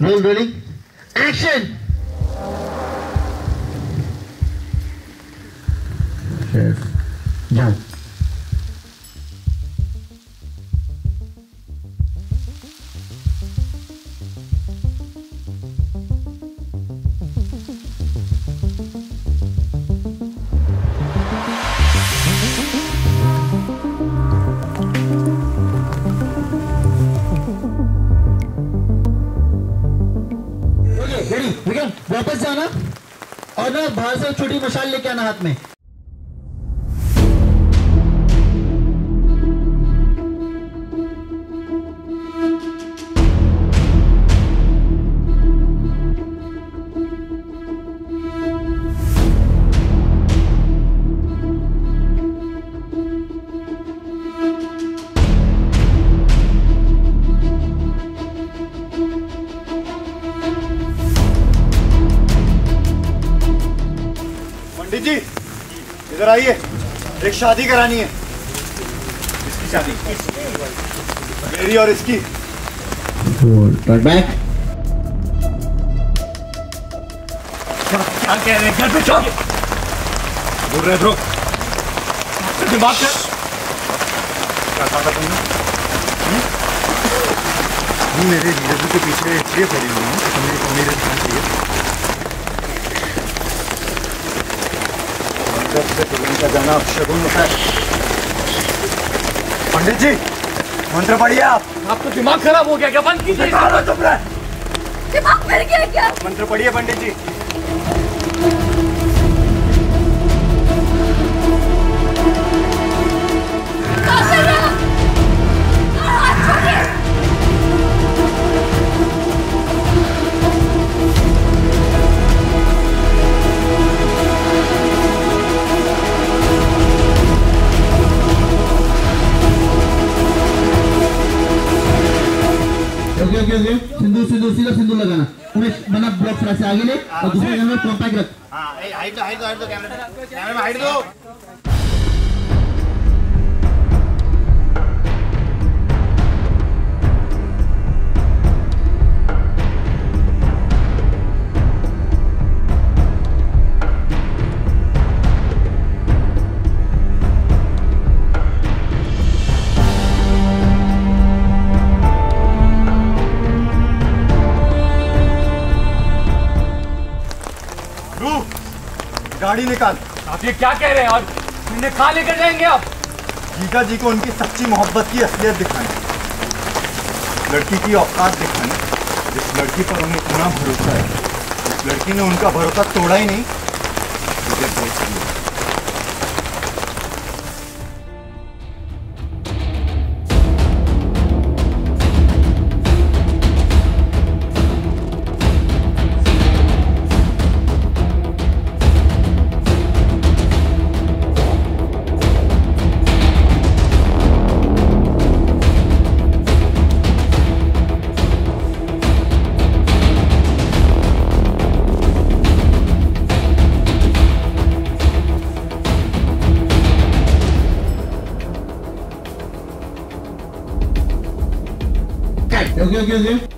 Roll rolling. Action! Chef, jump. Vikram वापस जाना और ना बाहर से छोटी मशाल लेके आना हाथ में। पंडित जी। इधर आइए। एक शादी करानी है। इसकी शादी? मेरी और इसकी। बैक क्या कह रहे हैं? घर पे चुप बोल रहे ध्रुव दिमाग से क्या कहा तुमने? हम्म? मेरे के पीछे इसलिए पड़ी हुई हो मेरे ध्यान चाहिए से दुल्हन का जाना अब शगुन होता है पंडित जी मंत्र पढ़िए आप। आपको दिमाग खराब हो गया क्या? बंद कीजिए। दिमाग फिर गया क्या? मंत्र पढ़िए पंडित जी ओके सिंदूर सिंदूर सिंदूर लगाना। उमेश बना ब्लॉक फ्रा से आगे ले और दूसरे कैमरे में कॉम्पैक्ट रख। हाइट दो हाइट दो हाइट कैमरे में हाइट दो। गाड़ी निकाल। आप ये क्या कह रहे हैं? और इन्हें खा लेकर जाएँगे आप? जीजा जी को उनकी सच्ची मोहब्बत की असलियत दिखानी लड़की की औकात दिखानी जिस लड़की पर उन्हें इतना भरोसा है। उस लड़की ने उनका भरोसा तोड़ा ही नहीं। मुझे बेच दिया 여기 여기 여기.